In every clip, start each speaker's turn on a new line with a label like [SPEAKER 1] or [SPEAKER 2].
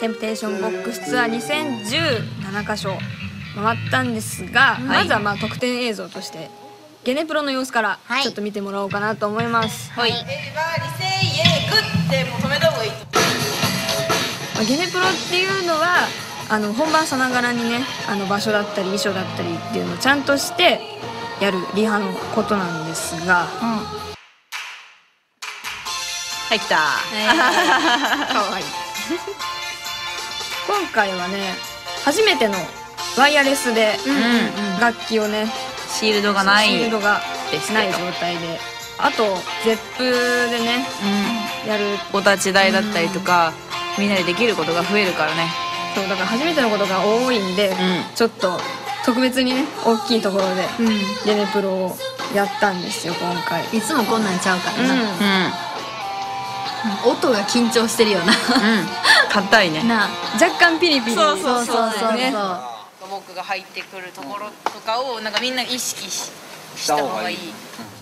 [SPEAKER 1] Temptation Box Tour 2010 7箇所回ったんですが、
[SPEAKER 2] はい。
[SPEAKER 1] まずはまあ特典映像としてゲネプロの様子から
[SPEAKER 2] はい。
[SPEAKER 1] ちょっと見てもらおうかなと思います、
[SPEAKER 2] はい。
[SPEAKER 3] エバーリセイエグってもう止めた方がい。
[SPEAKER 1] まあゲネプロっていうのはあの本番さながらにねあの場所だったり衣装だったりっていうのをちゃんとしてやるリハのことなんですが。
[SPEAKER 3] はい来た。
[SPEAKER 1] かわいい今回はね初めてのワイヤレスで
[SPEAKER 3] うん
[SPEAKER 1] 楽器をね
[SPEAKER 3] シールドがない
[SPEAKER 1] シールドがない状態で。あとゼップでねやる。
[SPEAKER 3] お立ち台だったりとかみんなでできることが増えるからね。
[SPEAKER 1] そうだから初めてのことが多いんで、
[SPEAKER 3] ん。
[SPEAKER 1] ちょっと特別にね大きいところで
[SPEAKER 2] うん。
[SPEAKER 1] ゲネプロをやったんですよ今回。
[SPEAKER 2] いつもこんなんちゃうからな、
[SPEAKER 1] う
[SPEAKER 3] うん。
[SPEAKER 2] 音が緊張してるよな。
[SPEAKER 3] うん硬いね。
[SPEAKER 2] な
[SPEAKER 1] 若干ピリピリ。
[SPEAKER 3] そう
[SPEAKER 2] そうそうそう
[SPEAKER 1] ね。
[SPEAKER 3] 僕が入ってくるところとかをなんかみんな意識しした方がいい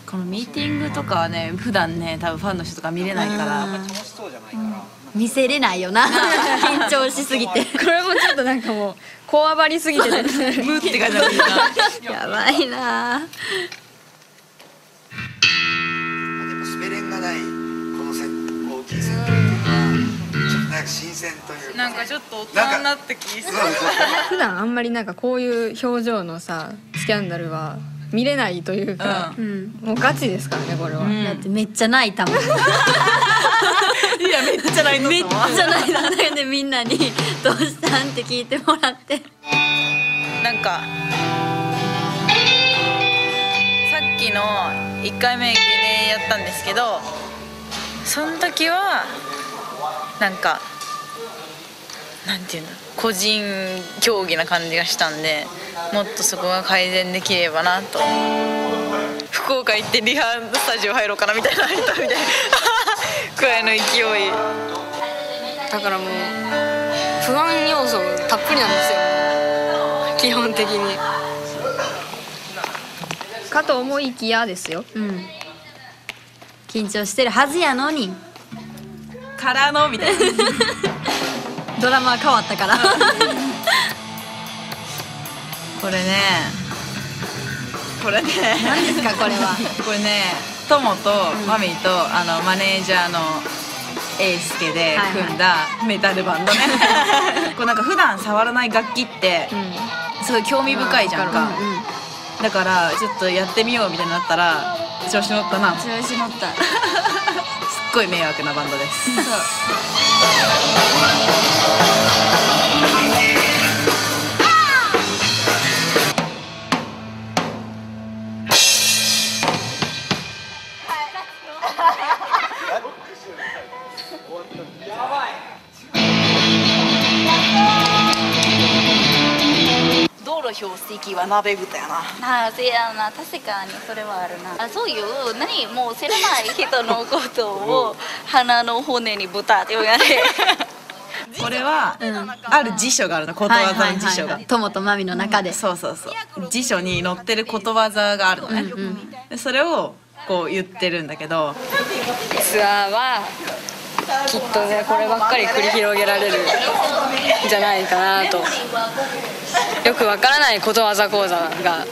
[SPEAKER 3] このミーティングとかはね普段ね多分ファンの人とか見れないから
[SPEAKER 2] 見せれないよな緊張しすぎて
[SPEAKER 1] これもちょっとなんかもうこわばりすぎてて
[SPEAKER 3] ムって感じだもんな
[SPEAKER 2] やばいな
[SPEAKER 4] なんか新鮮というか。
[SPEAKER 3] なんかちょっと大人になってき
[SPEAKER 1] 普段あんまりなんかこういう表情のさスキャンダルは見れないというか、
[SPEAKER 2] うん。
[SPEAKER 1] もうガチですからねこれは、
[SPEAKER 3] ん。
[SPEAKER 2] だってめっちゃ泣いたもん
[SPEAKER 3] いやめっちゃないのめっち
[SPEAKER 2] ちゃ泣いた中でみんなに「どうしたん?」って聞いてもらって。
[SPEAKER 3] なんかさっきの1回目ゲネやったんですけどその時はなんかなんていうの？個人競技な感じがしたんでもっとそこが改善できればなと。福岡行ってリハスタジオ入ろうかなみたいな入ったみたいな。くらいの勢い。
[SPEAKER 1] だからもう不安要素たっぷりなんですよ。基本的に。かと思いきやですよ。
[SPEAKER 2] うん。緊張してるはずやのに
[SPEAKER 3] からのみたいな。
[SPEAKER 2] ドラマは変わったから。
[SPEAKER 3] これね。これね。
[SPEAKER 2] 何ですかこれは？
[SPEAKER 3] これねトモとマミと、あのマネージャーのエースケで組んだメタルバンドね、こうなんか普段触らない楽器ってすごい興味深いじゃんか、だからちょっとやってみようみたいになったら調子乗ったな。
[SPEAKER 2] 調子乗った
[SPEAKER 3] ごい迷惑なバンドです。道路標識は鍋豚やな。
[SPEAKER 5] ああせやな。確かにそれはあるな。あそういう何もう知らない人のことを鼻の骨に豚って言うやね。
[SPEAKER 3] これは、ある辞書があるのことわざの辞書が、
[SPEAKER 2] 友とマミの中で。
[SPEAKER 3] そうそうそう。辞書に載ってることわざがあるのね、でそれをこう言ってるんだけど。
[SPEAKER 1] ツアーはきっとねこればっかり繰り広げられる。んじゃないかなと。よくわからないことわざ講座が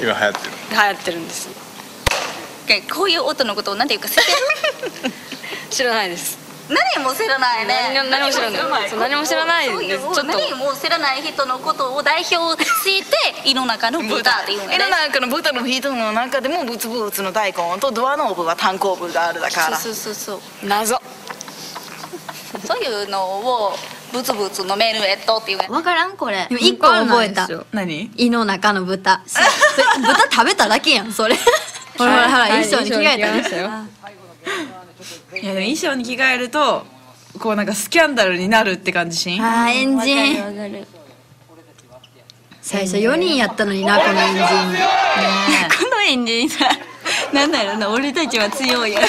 [SPEAKER 6] 今流行ってる。
[SPEAKER 1] 流行ってるんです。
[SPEAKER 5] こういう音のことを何ていうか知ってる？
[SPEAKER 1] 知らないです。
[SPEAKER 5] 何も知らないね。
[SPEAKER 1] 何何も知らない。そう何も知らないです。ちょっと。
[SPEAKER 5] 何も知らない人のことを代表して胃の中の豚っていうのね。
[SPEAKER 3] 世の中の豚の人の中でもブツブツの大根とドアノブは炭鉱ブガールだから。
[SPEAKER 5] そうそうそう。
[SPEAKER 1] 謎。
[SPEAKER 5] そういうのをブツブツのメルエットっていう。ね
[SPEAKER 2] 分からんこれ。一個覚えた。
[SPEAKER 3] 何？
[SPEAKER 2] 胃の中の豚。豚食べただけやんそれ。ほらほらほら
[SPEAKER 1] はい
[SPEAKER 2] 衣装に着替えた
[SPEAKER 1] 衣装に着替えましたよ
[SPEAKER 3] いやでも衣装に着替えるとこうなんかスキャンダルになるって感じしん？
[SPEAKER 2] あーエンジン。最初4人やったのになこのエンジン。
[SPEAKER 5] このエンジンさなんだろうな俺たちは強い。や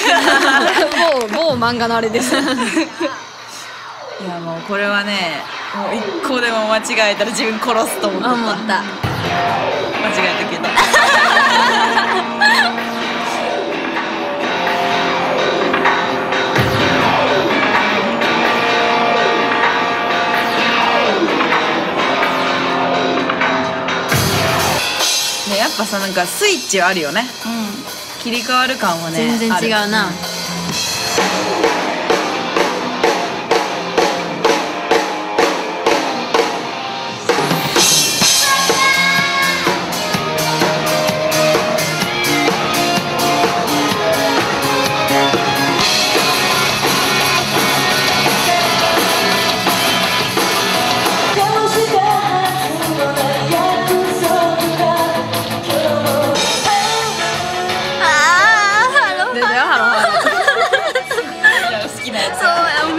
[SPEAKER 1] 某某漫画のあれです
[SPEAKER 3] いやもうこれはねもう一個でも間違えたら自分殺すと思った。
[SPEAKER 2] 思った。
[SPEAKER 3] 間違えたけど。ね、やっぱさなんかスイッチはあるよね、うん、切り替わる感はね
[SPEAKER 2] 全然違うな、ね、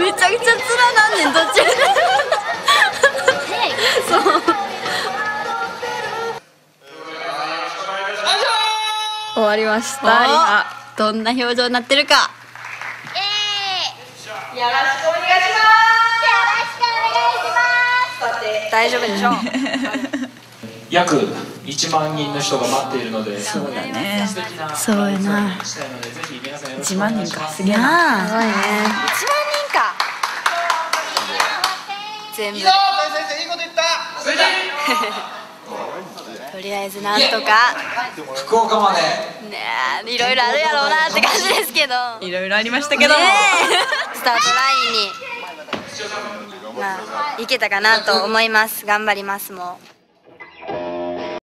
[SPEAKER 2] めちゃくちゃ面なんねん途中でそう。
[SPEAKER 1] 終わりました。
[SPEAKER 2] どんな表情になってるか。
[SPEAKER 1] 大丈夫でしょ。う
[SPEAKER 6] 約1万人の人が待っているので。
[SPEAKER 3] そうだね。
[SPEAKER 2] そうやな。
[SPEAKER 6] したいのでぜひ皆さんよろし
[SPEAKER 3] 1
[SPEAKER 6] くお願
[SPEAKER 3] 万人
[SPEAKER 6] いします。
[SPEAKER 3] か。すげえな。
[SPEAKER 1] すごいね
[SPEAKER 4] 生いいこと言った。
[SPEAKER 2] とりあえずなんとか。
[SPEAKER 6] 福岡まで。
[SPEAKER 2] ねえいろいろあるやろうなって感じですけど。ね
[SPEAKER 3] いろいろありましたけど。も、
[SPEAKER 2] え。スタートラインに。まあいけたかなと思います。頑張りますもう